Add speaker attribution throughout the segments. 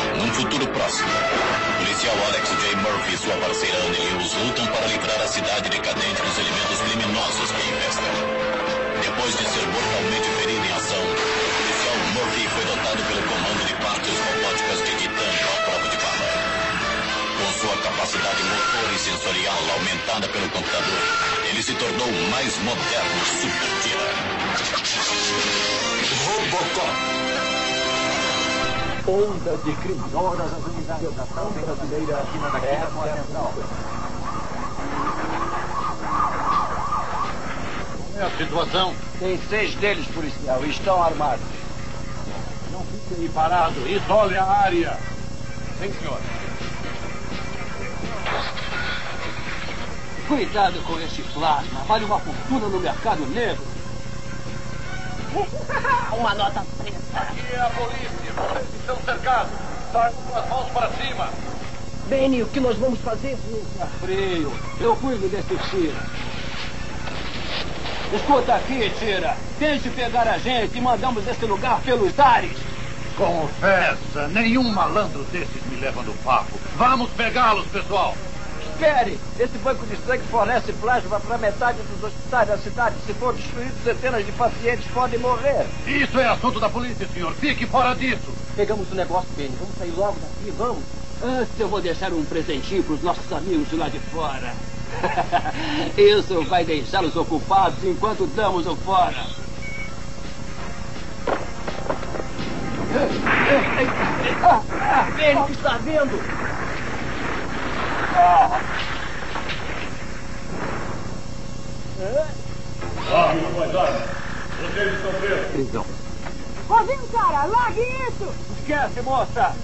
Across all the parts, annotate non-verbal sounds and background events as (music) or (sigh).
Speaker 1: num futuro próximo, o policial Alex J. Murphy e sua parceira Annie Lewis lutam para livrar a cidade decadente dos elementos criminosos que infestam. Depois de ser mortalmente ferido em ação, o policial Murphy foi dotado pelo comando de partes robóticas de titânio à prova de bala. Com sua capacidade motor e sensorial aumentada pelo computador, ele se tornou o mais moderno super-tira. Robocop.
Speaker 2: Onda de criminosos as unidades da ação brasileira aqui na Guerra Central.
Speaker 3: É a situação.
Speaker 2: Tem seis deles, policial, estão armados.
Speaker 3: Não fiquem aí parado. Isole a área. Sim, senhor.
Speaker 2: Cuidado com esse plasma. Vale uma fortuna no mercado negro. (laughs)
Speaker 4: Uma nota preta.
Speaker 3: Aqui é a polícia. Vocês estão cercados. Saiam com as mãos para cima.
Speaker 2: Benny, o que nós vamos fazer? Tá frio. Eu cuido desse tira. Escuta aqui, tira. Tente pegar a gente e mandamos desse lugar pelos ares.
Speaker 3: Confessa, nenhum malandro desses me leva no papo. Vamos pegá-los, pessoal.
Speaker 2: Espere! Esse banco de sangue fornece plasma para metade dos hospitais da cidade. Se for destruído, centenas de pacientes podem morrer.
Speaker 3: Isso é assunto da polícia, senhor. Fique fora disso.
Speaker 2: Pegamos o negócio, Benny. Vamos sair logo daqui, vamos. Antes eu vou deixar um presentinho para os nossos amigos de lá de fora. (laughs) Isso vai deixá-los ocupados enquanto damos o fora. Ah, ah, Benny, o que está vendo?
Speaker 3: Ah, vai dar. Vocês estão presos.
Speaker 4: Ô, vem, cara, largue isso!
Speaker 2: Esquece, moça!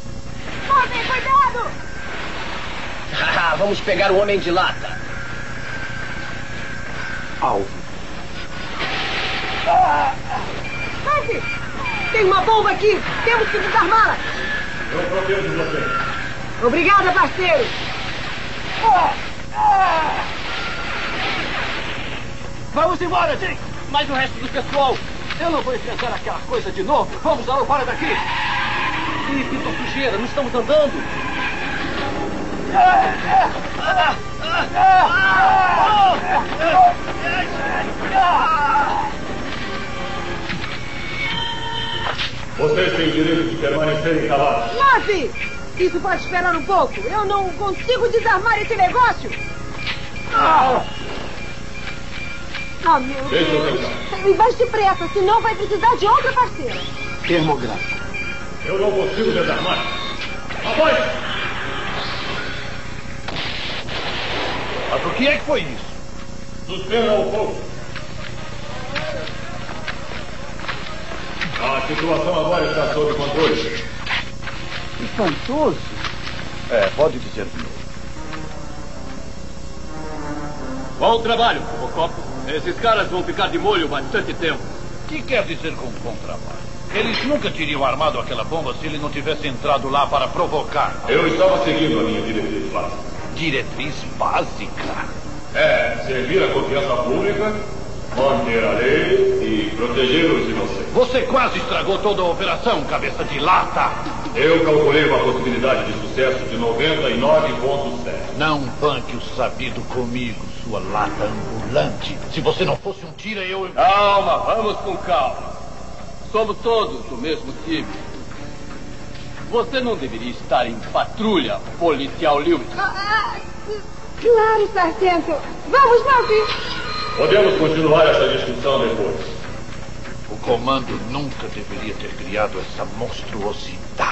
Speaker 4: Montem, cuidado!
Speaker 5: Ah, vamos pegar o homem de lata.
Speaker 2: Alvo.
Speaker 4: Murphy! Tem uma bomba aqui! Temos que desarmá-la!
Speaker 3: Eu protejo vocês.
Speaker 4: Obrigada, parceiro!
Speaker 2: Vamos embora, Jake! Mas o resto do pessoal, eu não vou enfrentar aquela coisa de novo. Vamos logo fora daqui! Ih, pintou sujeira, não estamos andando.
Speaker 3: Vocês têm direito de permanecerem calados.
Speaker 4: Murphy! Isso pode esperar um pouco. Eu não consigo desarmar esse negócio. Ah, meu
Speaker 3: Deixa eu
Speaker 4: Deus. E vai depressa, senão vai precisar de outra parceira.
Speaker 2: Termográfico.
Speaker 3: Eu não consigo desarmar. Apoie! Mas o que é que foi isso? Suspenda o fogo. A situação agora está sob controle.
Speaker 2: Espantoso.
Speaker 3: É, pode dizer de novo.
Speaker 6: Bom trabalho, Robocop. Esses caras vão ficar de molho bastante tempo.
Speaker 3: O que quer dizer com bom trabalho? Eles nunca teriam armado aquela bomba se ele não tivesse entrado lá para provocar.
Speaker 7: Eu estava seguindo a minha diretriz básica.
Speaker 3: Diretriz básica.
Speaker 7: É, servir a confiança pública, manter a lei e proteger os inocentes.
Speaker 3: Você quase estragou toda a operação, cabeça de lata.
Speaker 7: Eu calculei uma possibilidade de sucesso de 99,7.
Speaker 3: Não banque o sabido comigo, sua lata ambulante. Se você não fosse um tira, eu.
Speaker 6: Calma, vamos com calma. Somos todos do mesmo time. Você não deveria estar em patrulha, policial Lewis.
Speaker 4: Ah, claro, sargento. Vamos, Murphy.
Speaker 7: Podemos continuar essa discussão depois.
Speaker 3: O comando nunca deveria ter criado essa monstruosidade.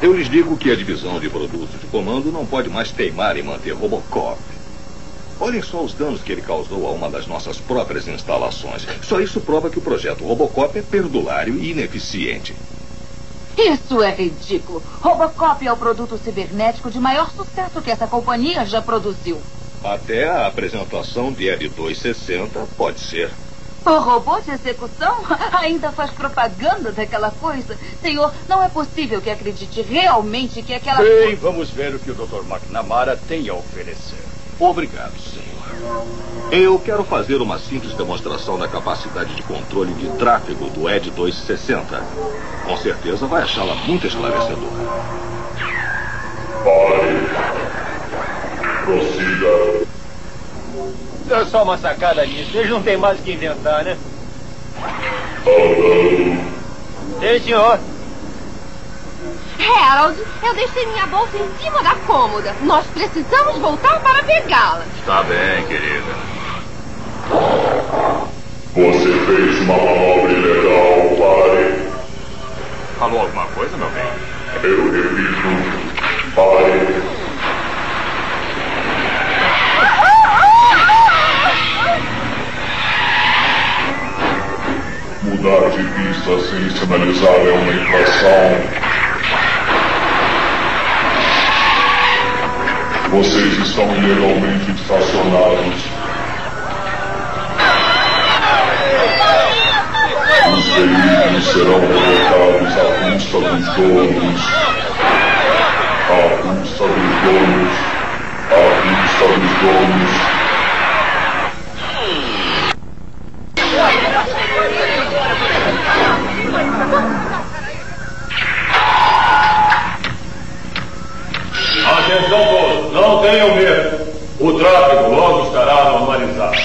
Speaker 8: Eu lhes digo que a divisão de produtos de comando não pode mais teimar em manter Robocop. Olhem só os danos que ele causou a uma das nossas próprias instalações. Só isso prova que o projeto Robocop é perdulário e ineficiente.
Speaker 9: Isso é ridículo. Robocop é o produto cibernético de maior sucesso que essa companhia já produziu.
Speaker 8: Até a apresentação de L260 pode ser.
Speaker 9: O robô de execução (laughs) ainda faz propaganda daquela coisa. Senhor, não é possível que acredite realmente que aquela.
Speaker 10: Bem, vamos ver o que o Dr. McNamara tem a oferecer.
Speaker 8: Obrigado, senhor. Eu quero fazer uma simples demonstração da capacidade de controle de tráfego do Ed 260. Com certeza vai achá-la muito esclarecedora.
Speaker 7: Pare. Prossiga.
Speaker 6: Deu só uma sacada nisso. Eles não têm mais o que inventar, né?
Speaker 7: Andando.
Speaker 6: Sim, senhor.
Speaker 4: Harold, eu deixei minha bolsa em cima da cômoda. Nós precisamos voltar para pegá-la.
Speaker 8: Está bem, querida.
Speaker 7: Você fez uma manobra ilegal, pare.
Speaker 8: Falou alguma coisa, meu bem?
Speaker 7: Eu repito. Pare. Mudar de pista sem sinalizar é uma infração. Vocês estão ilegalmente estacionados. Os veículos serão colocados à custa dos donos. À custa dos donos. À custa dos donos.
Speaker 3: Atenção todos, não tenham medo. O tráfego logo estará normalizado.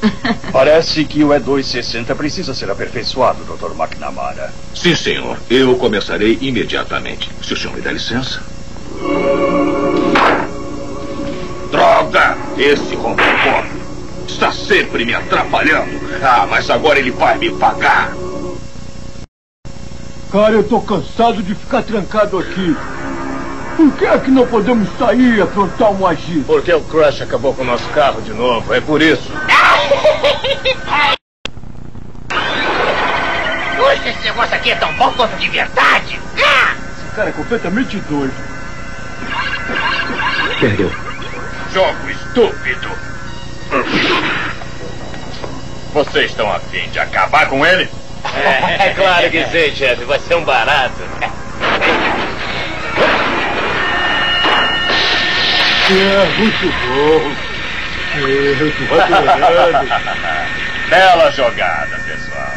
Speaker 3: (laughs)
Speaker 10: Parece que o E260 precisa ser aperfeiçoado, Dr. McNamara.
Speaker 8: Sim, senhor. Eu começarei imediatamente. Se o senhor me der licença. Droga! Esse Robocop está sempre me atrapalhando. Ah, mas agora ele vai me pagar.
Speaker 2: Cara, eu tô cansado de ficar trancado aqui. Por que é que não podemos sair e aprontar um agir?
Speaker 10: Porque o Crush acabou com o nosso carro de novo, é por isso. (laughs)
Speaker 5: Puxa, esse negócio aqui é tão bom quanto de verdade.
Speaker 2: Esse cara é completamente doido.
Speaker 8: Perdeu.
Speaker 10: Jogo estúpido. Vocês estão a fim de acabar com ele? (laughs)
Speaker 5: É, claro que sim, chefe. Vai ser um barato. (laughs)
Speaker 2: É, muito bom. Eu tô adorando.
Speaker 10: Bela jogada, pessoal.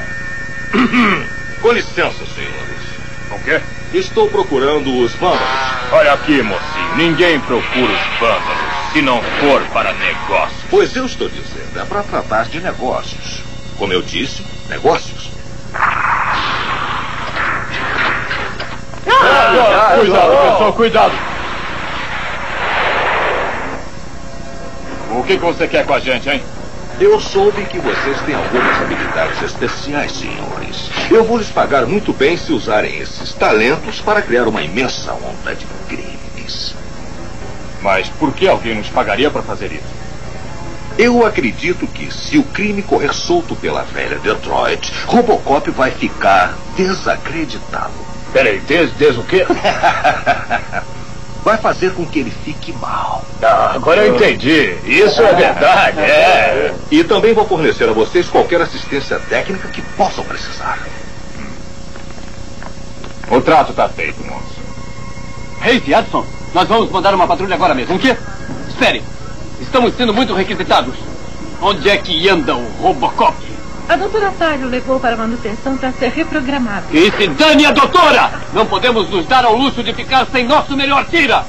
Speaker 10: (coughs)
Speaker 8: Com licença, senhores.
Speaker 10: O quê?
Speaker 8: Estou procurando os vândalos.
Speaker 10: Olha aqui, mocinho. Ninguém procura os vândalos se não for para negócio.
Speaker 8: Pois eu estou dizendo, é para tratar de negócios. Como eu disse, negócios.
Speaker 10: Cuidado, pessoal, cuidado. O que, que você quer com a gente, hein?
Speaker 8: Eu soube que vocês têm algumas habilidades especiais, senhores. Eu vou lhes pagar muito bem se usarem esses talentos para criar uma imensa onda de crimes.
Speaker 10: Mas por que alguém nos pagaria para fazer isso?
Speaker 8: Eu acredito que, se o crime correr solto pela velha Detroit, Robocop vai ficar desacreditado.
Speaker 10: Peraí, des, des o quê? (laughs)
Speaker 8: Vai fazer com que ele fique mal.
Speaker 10: Ah, agora eu entendi. Isso é verdade, é.
Speaker 8: E também vou fornecer a vocês qualquer assistência técnica que possam precisar.
Speaker 10: O trato tá feito, moço.
Speaker 6: Hey, Adson, nós vamos mandar uma patrulha agora mesmo. O quê? Espere. Estamos sendo muito requisitados. Onde é que anda o Robocop?
Speaker 11: A doutora Tyler levou para manutenção para ser reprogramado.
Speaker 6: Que se dane a doutora! Não podemos nos dar ao luxo de ficar sem nosso melhor tira!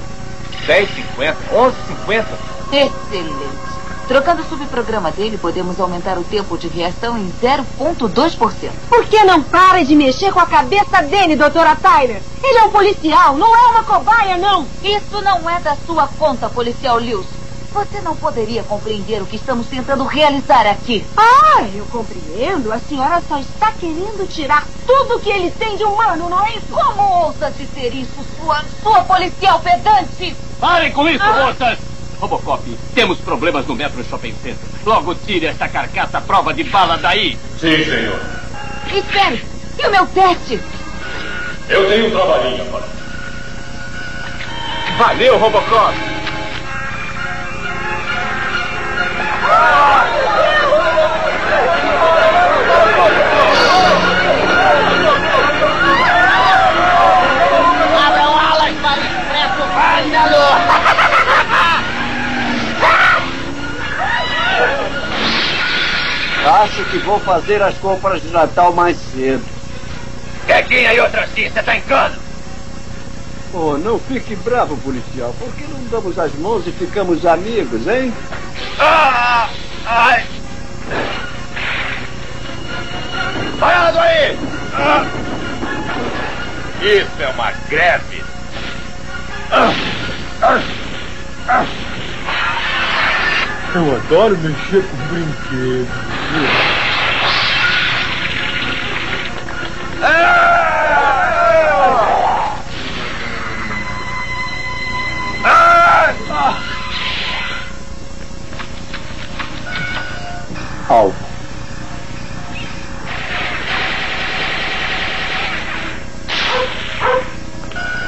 Speaker 5: 10,50, 11,50.
Speaker 9: Excelente. Trocando o subprograma dele, podemos aumentar o tempo de reação em 0,2%.
Speaker 4: Por que não para de mexer com a cabeça dele, doutora Tyler? Ele é um policial, não é uma cobaia, não.
Speaker 9: Isso não é da sua conta, policial Lewis. Você não poderia compreender o que estamos tentando realizar aqui.
Speaker 4: Ah, eu compreendo. A senhora só está querendo tirar tudo que eles têm de humano, não é isso?
Speaker 9: Como ousa dizer isso, sua, sua policial pedante?
Speaker 6: Parem com isso, moças! Robocop, temos problemas no Metro Shopping Center. Logo tire essa carcaça à prova de bala daí.
Speaker 3: Sim, senhor.
Speaker 9: Espere, e o meu teste?
Speaker 3: Eu tenho um trabalhinho para.
Speaker 6: Valeu, Robocop!
Speaker 5: Acho que
Speaker 2: vou fazer as compras de Natal mais cedo.
Speaker 10: Quietinha aí outras sim, você tá engano.
Speaker 2: Oh, não fique bravo, policial. Por que não damos as mãos e ficamos amigos, hein?
Speaker 10: Ah! Ai! Parado aí! Ah. Isso é uma greve.
Speaker 7: Eu adoro mexer com brinquedos.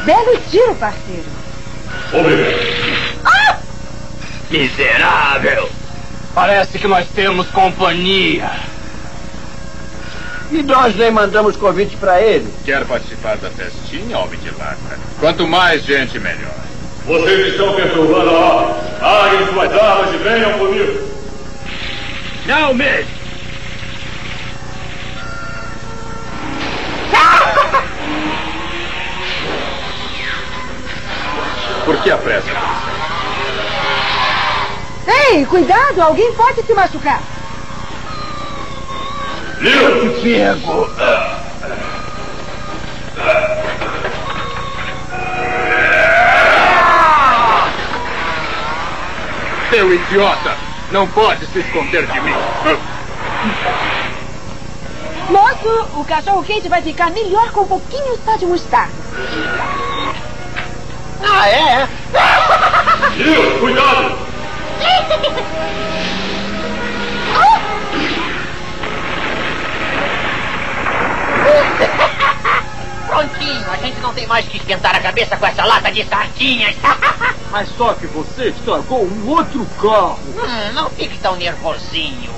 Speaker 4: Belo tiro, parceiro.
Speaker 10: Ah! Miserável!
Speaker 6: Parece que nós temos companhia.
Speaker 2: E nós nem mandamos convite para ele.
Speaker 10: Quer participar da festinha, homem de lata? Quanto mais gente, melhor.
Speaker 7: Vocês estão perturbando a ordem. Larguem suas armas e venham comigo.
Speaker 10: Não mesmo! Por que a pressa?
Speaker 4: Ei, cuidado, alguém pode se machucar.
Speaker 10: Eu te pego! Seu idiota! Não pode se esconder de mim!
Speaker 4: Moço, o cachorro quente vai ficar melhor com um pouquinho só de mostarda.
Speaker 5: Ah, é?
Speaker 7: Liu, cuidado!
Speaker 5: Prontinho, a gente não tem mais que esquentar a cabeça com essa lata de sardinhas. (laughs)
Speaker 2: Mas só que você estragou um outro carro.
Speaker 5: Hum, não fique tão nervosinho.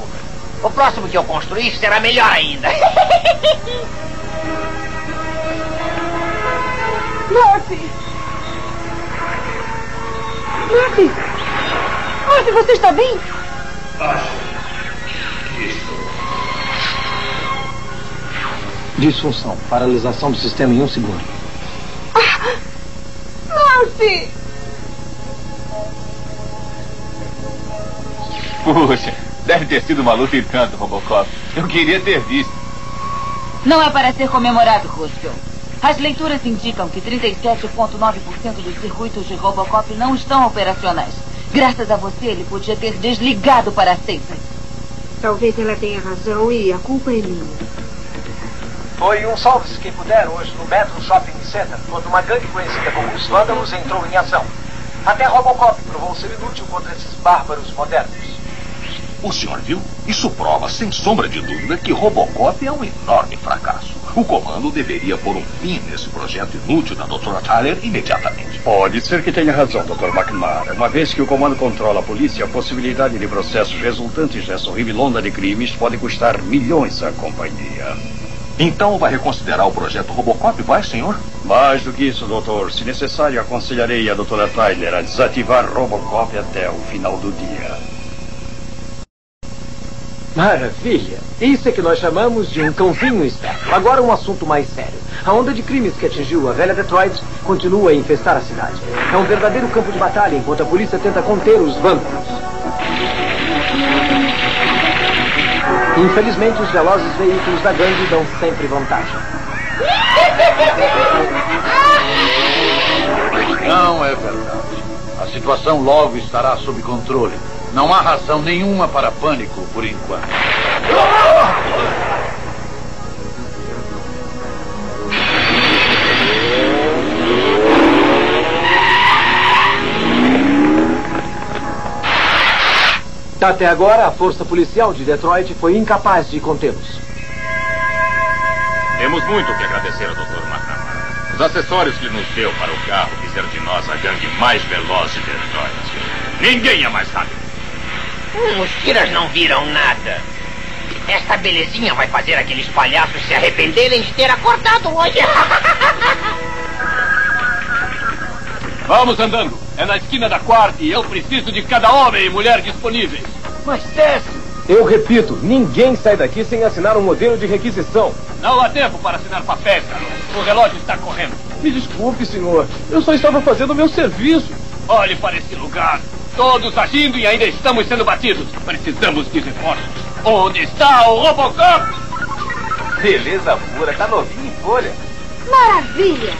Speaker 5: O próximo que eu construir será melhor ainda. (laughs)
Speaker 4: Murphy! Murphy! Murphy, você está bem?
Speaker 7: Acho que estou.
Speaker 12: Disfunção. Paralisação do sistema em um segundo.
Speaker 4: Murphy!
Speaker 10: Puxa, deve ter sido uma luta e tanto, Robocop. Eu queria ter visto.
Speaker 9: Não é para ser comemorado, Russell. As leituras indicam que 37,9% dos circuitos de Robocop não estão operacionais. Graças a você, ele podia ter desligado para sempre.
Speaker 4: Talvez ela tenha razão e a culpa é minha.
Speaker 12: Foi um salve-se quem puder hoje no Metro Shopping Center, quando uma gangue conhecida como os Vândalos entrou em ação. Até Robocop provou ser inútil contra esses bárbaros modernos.
Speaker 8: O senhor viu? Isso prova, sem sombra de dúvida, que Robocop é um enorme fracasso. O comando deveria pôr um fim nesse projeto inútil da doutora Tyler imediatamente.
Speaker 13: Pode ser que tenha razão, Dr. McNamara. Uma vez que o comando controla a polícia, a possibilidade de processos resultantes dessa horrível onda de crimes pode custar milhões à companhia.
Speaker 8: Então vai reconsiderar o projeto Robocop, vai, senhor?
Speaker 13: Mais do que isso, doutor. Se necessário, aconselharei a doutora Tyler a desativar Robocop até o final do dia.
Speaker 12: Maravilha! Isso é que nós chamamos de um cãozinho esperto. Agora um assunto mais sério. A onda de crimes que atingiu a velha Detroit continua a infestar a cidade. É um verdadeiro campo de batalha enquanto a polícia tenta conter os vândalos. Infelizmente, os velozes veículos da gangue dão sempre vantagem.
Speaker 3: Não é verdade. A situação logo estará sob controle. Não há razão nenhuma para pânico por enquanto.
Speaker 12: Até agora, a força policial de Detroit foi incapaz de contê-los.
Speaker 10: Temos muito que agradecer ao Dr. McNamara. Os acessórios que nos deu para o carro fizeram de nós a gangue mais veloz de Detroit. Ninguém é mais rápido.
Speaker 5: Hum, os tiras não viram nada. Esta belezinha vai fazer aqueles palhaços se arrependerem de ter acordado hoje. (laughs)
Speaker 6: Vamos andando. É na esquina da quarta e eu preciso de cada homem e mulher disponíveis.
Speaker 2: Mas desce!
Speaker 12: Eu repito, ninguém sai daqui sem assinar um modelo de requisição.
Speaker 6: Não há tempo para assinar papéis, garoto. O relógio está correndo.
Speaker 12: Me desculpe, senhor. Eu só estava fazendo o meu serviço.
Speaker 6: Olhe para esse lugar. Todos agindo e ainda estamos sendo batidos. Precisamos de reforços. Onde está o Robocop?
Speaker 12: Beleza pura, tá novinho em folha.
Speaker 4: Maravilha!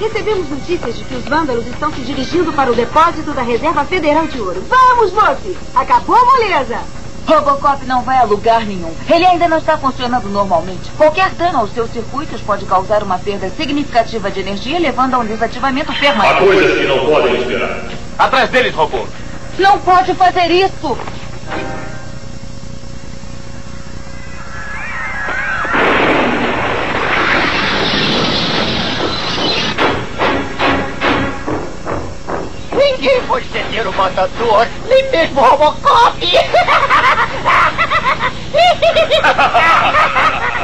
Speaker 4: Recebemos notícias de que os vândalos estão se dirigindo para o depósito da Reserva Federal de Ouro. Vamos, moço! Acabou a moleza!
Speaker 9: Robocop não vai a lugar nenhum. Ele ainda não está funcionando normalmente. Qualquer dano aos seus circuitos pode causar uma perda significativa de energia, levando a um desativamento
Speaker 10: Há
Speaker 9: permanente.
Speaker 10: coisas que não podem esperar.
Speaker 6: Atrás deles, robô.
Speaker 9: Não pode fazer isso!
Speaker 5: Ninguém pode deter o matador, nem mesmo o Robocop.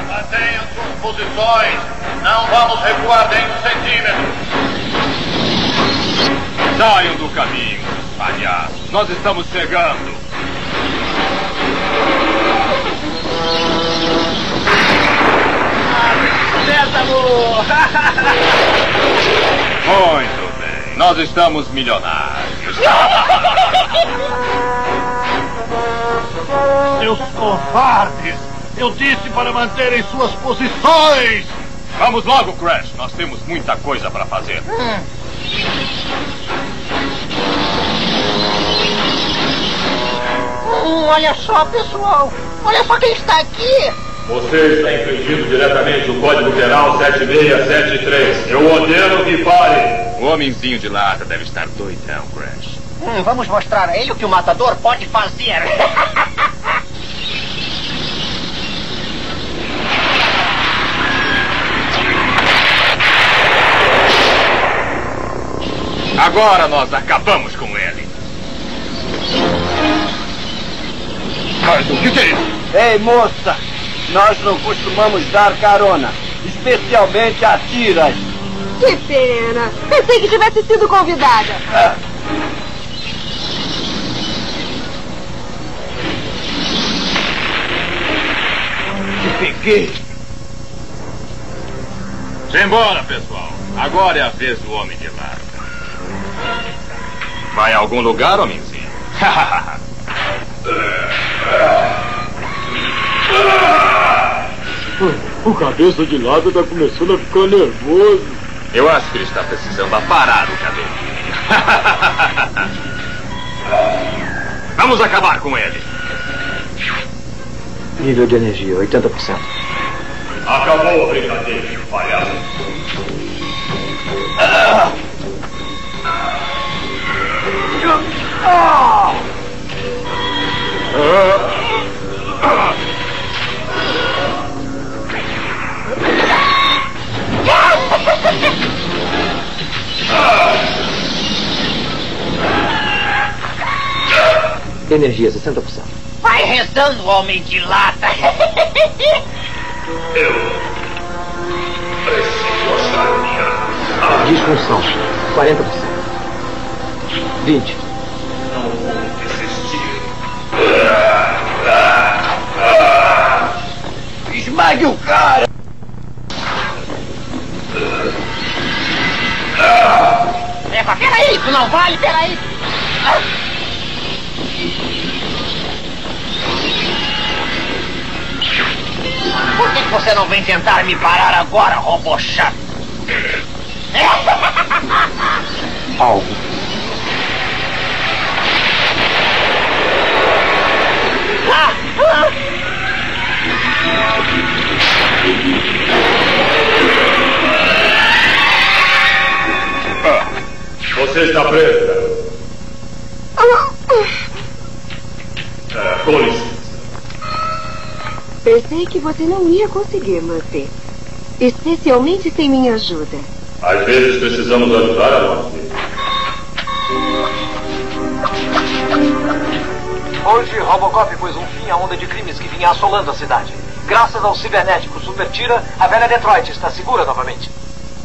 Speaker 3: Mantenham suas posições. Não vamos recuar nem um centímetro.
Speaker 10: Saiam do caminho, Nós estamos chegando. Muito bem. Nós estamos milionários.
Speaker 3: Seus covardes! Eu disse para manterem suas posições!
Speaker 10: Vamos logo, Crash. Nós temos muita coisa para fazer.
Speaker 5: Hum, olha só, pessoal. Olha só quem está aqui.
Speaker 10: Você está infringindo diretamente o Código Penal 7673. Eu ordeno que pare. O homenzinho de lata deve estar doidão, Crash.
Speaker 5: Hum, vamos mostrar a ele o que o matador pode fazer.
Speaker 10: Agora nós acabamos com ele. Mas o que, que é isso?
Speaker 14: Ei, moça, nós não costumamos dar carona, especialmente a tiras.
Speaker 4: Que pena! Pensei que tivesse sido convidada.
Speaker 14: Te peguei.
Speaker 10: Simbora, pessoal. Agora é a vez do homem de lata. Vai a algum lugar, homenzinho? (laughs)
Speaker 15: O cabeça de lado tá começando a ficar nervoso.
Speaker 10: Eu acho que ele está precisando aparar o cabelo. (laughs) Vamos acabar com ele.
Speaker 12: Nível de energia, 80%.
Speaker 10: Acabou a brincadeira, palhaço.
Speaker 12: Energia, 60%.
Speaker 5: Vai rezando, homem de lata.
Speaker 10: Eu preciso achar minha.
Speaker 12: Disfunção, 40%. 20%.
Speaker 10: Não vou desistir.
Speaker 14: Esmague o cara!
Speaker 5: Epa, peraí, isso não vale, peraí. Por que que você não vem tentar me parar agora, robô chato?
Speaker 12: Algo.
Speaker 5: Ah, ah.
Speaker 10: Você está presa. É, com licença.
Speaker 4: Pensei que você não ia conseguir manter. Especialmente sem minha ajuda.
Speaker 10: Às vezes precisamos ajudar a nós.
Speaker 12: Hoje, Robocop pôs um fim à onda de crimes que vinha assolando a cidade. Graças ao cibernético Super Tira, a velha Detroit está segura novamente.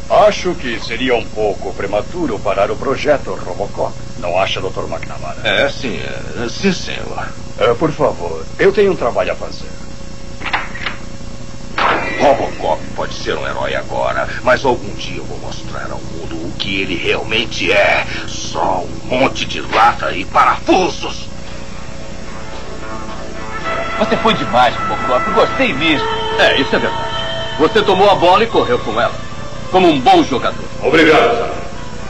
Speaker 13: Acho que seria um pouco prematuro parar o projeto Robocop. Não acha, Dr. McNamara?
Speaker 8: É, sim, é, sim, senhor.
Speaker 13: Ah, por favor, eu tenho um trabalho a fazer.
Speaker 8: Robocop pode ser um herói agora, mas algum dia eu vou mostrar ao mundo o que ele realmente é. Só um monte de lata e parafusos.
Speaker 6: Você foi demais, Robocop. Gostei mesmo. É, isso é verdade. Você tomou a bola e correu com ela. Como um bom jogador.
Speaker 7: Obrigado, Sarah.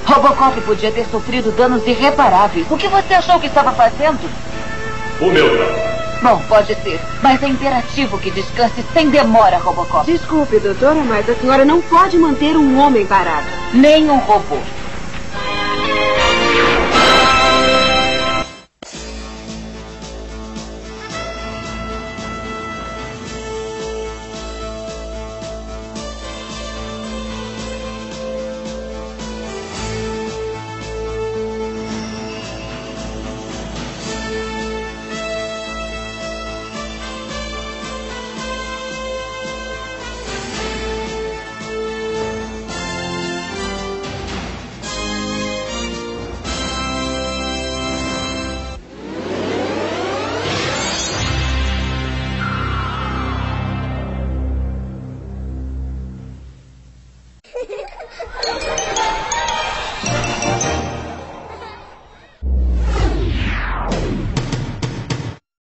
Speaker 9: Robocop podia ter sofrido danos irreparáveis. O que você achou que estava fazendo?
Speaker 7: O meu trabalho.
Speaker 9: Bom, pode ser. Mas é imperativo que descanse sem demora, Robocop.
Speaker 4: Desculpe, doutora, mas a senhora não pode manter um homem parado.
Speaker 9: Nem um robô.